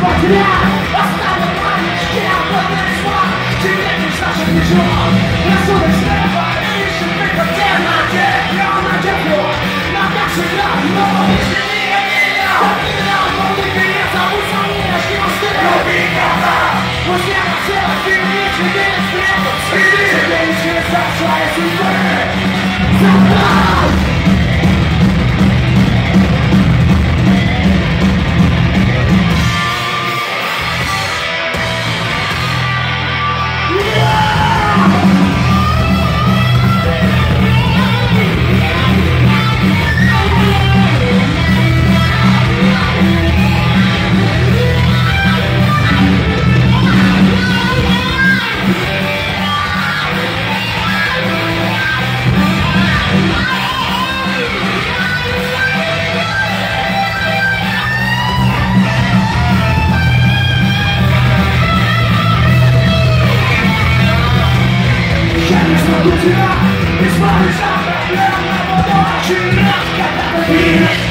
fuck it out.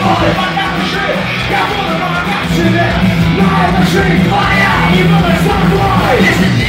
буду помогать я буду помогать тебе. но эта жизнь твоя, не буду с тобой. Если ты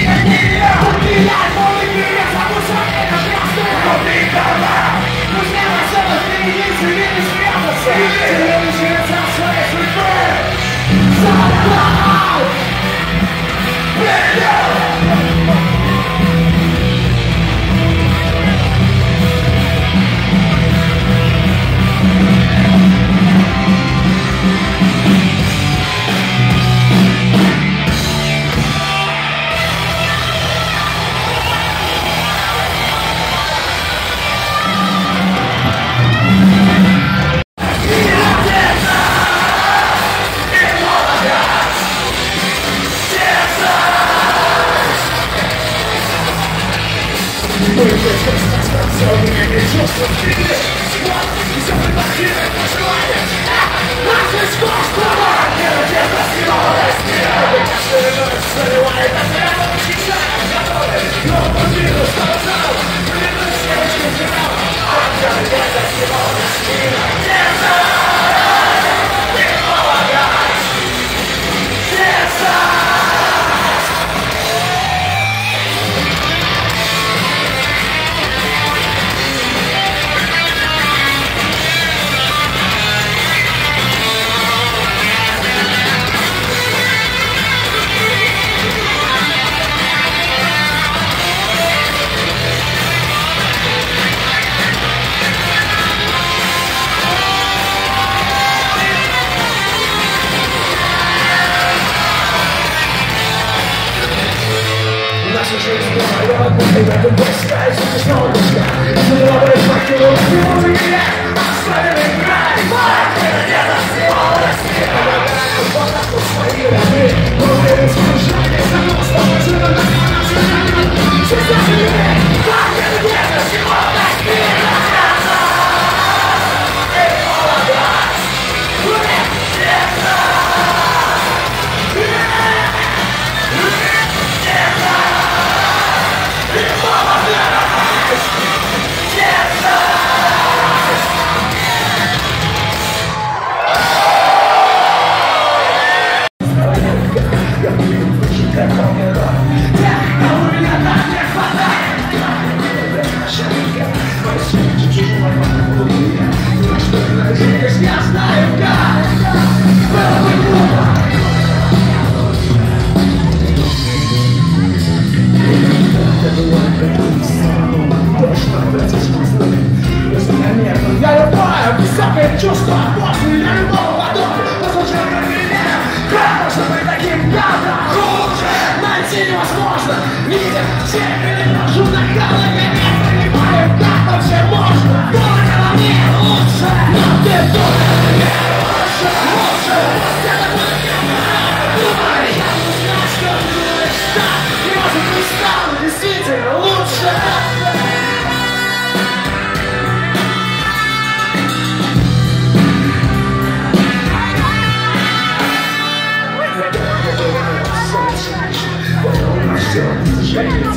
Yeah!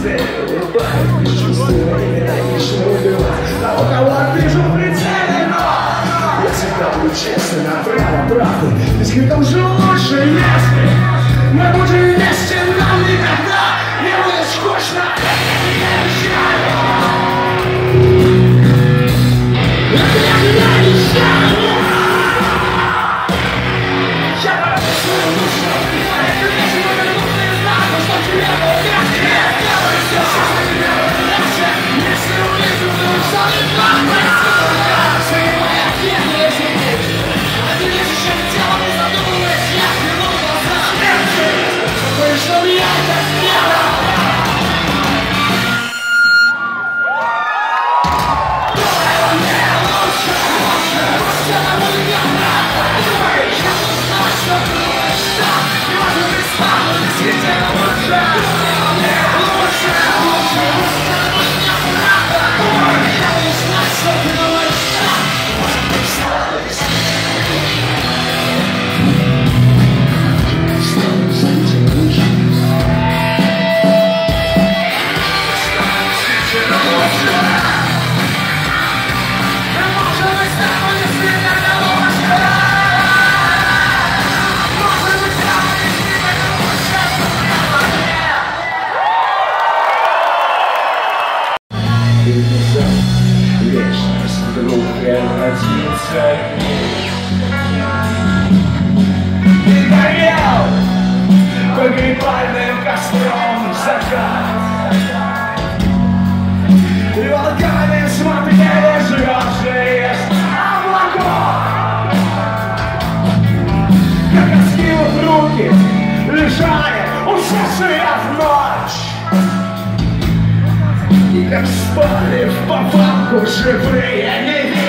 Ты Я всегда честен, направо правду Ведь к этому же лучше, если мы будем вместе. Вечность вдруг превратится в ночь И горел погребальным костром закат И волками смотрели звезды из облаков Как раскинув руки лежали ушедшие в ночь как спали в попалку живые, не